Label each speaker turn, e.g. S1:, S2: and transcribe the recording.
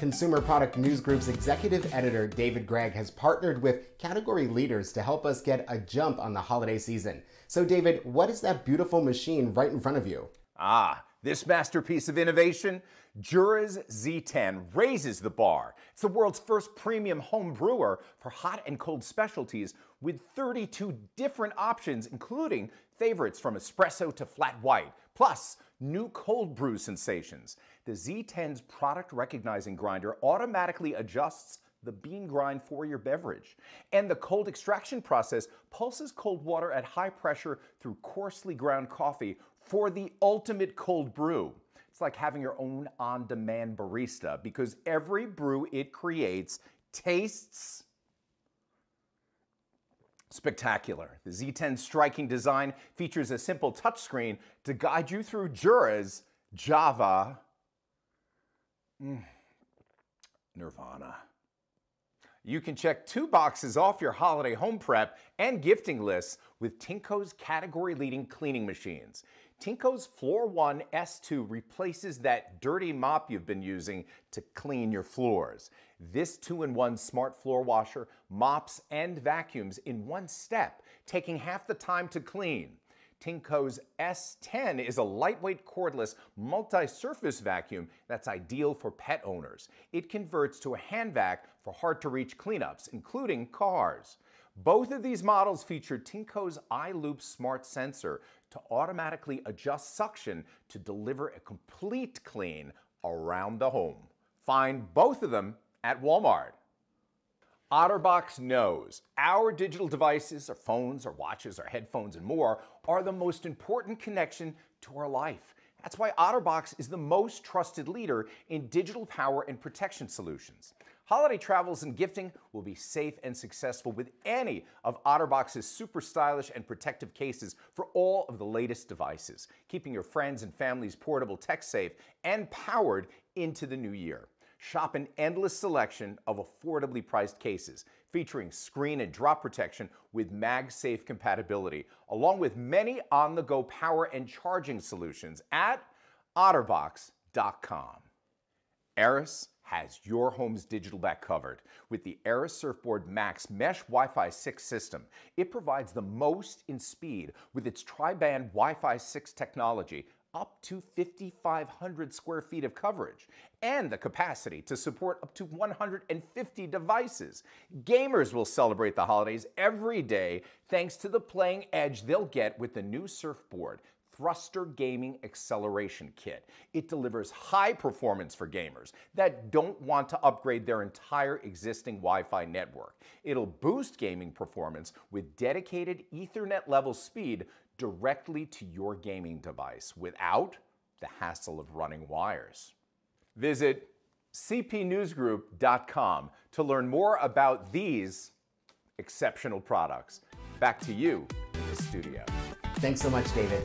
S1: Consumer Product News Group's executive editor, David Gregg, has partnered with category leaders to help us get a jump on the holiday season. So, David, what is that beautiful machine right in front of you?
S2: Ah, this masterpiece of innovation, Jura's Z10, raises the bar. It's the world's first premium home brewer for hot and cold specialties with 32 different options, including favorites from espresso to flat white, plus new cold brew sensations. The Z10's product recognizing grinder automatically adjusts the bean grind for your beverage. And the cold extraction process pulses cold water at high pressure through coarsely ground coffee for the ultimate cold brew. It's like having your own on demand barista because every brew it creates tastes spectacular. The Z10 striking design features a simple touchscreen to guide you through Jura's Java mm, Nirvana. You can check two boxes off your holiday home prep and gifting lists with Tineco's category leading cleaning machines. Tineco's Floor One S2 replaces that dirty mop you've been using to clean your floors. This two-in-one smart floor washer mops and vacuums in one step, taking half the time to clean. Tineco's S10 is a lightweight cordless multi-surface vacuum that's ideal for pet owners. It converts to a hand vac for hard-to-reach cleanups, including cars. Both of these models feature Tineco's iLoop smart sensor to automatically adjust suction to deliver a complete clean around the home. Find both of them at Walmart. OtterBox knows our digital devices, our phones, our watches, our headphones, and more are the most important connection to our life. That's why OtterBox is the most trusted leader in digital power and protection solutions. Holiday travels and gifting will be safe and successful with any of OtterBox's super stylish and protective cases for all of the latest devices, keeping your friends and family's portable tech safe and powered into the new year. Shop an endless selection of affordably priced cases featuring screen and drop protection with MagSafe compatibility, along with many on-the-go power and charging solutions at otterbox.com. ARRIS has your home's digital back covered. With the ARRIS Surfboard Max Mesh Wi-Fi 6 system, it provides the most in speed with its tri-band Wi-Fi 6 technology, up to 5,500 square feet of coverage and the capacity to support up to 150 devices. Gamers will celebrate the holidays every day thanks to the playing edge they'll get with the new surfboard Thruster Gaming Acceleration Kit. It delivers high performance for gamers that don't want to upgrade their entire existing Wi-Fi network. It'll boost gaming performance with dedicated Ethernet level speed directly to your gaming device without the hassle of running wires. Visit cpnewsgroup.com to learn more about these exceptional products. Back to you in the studio.
S1: Thanks so much, David.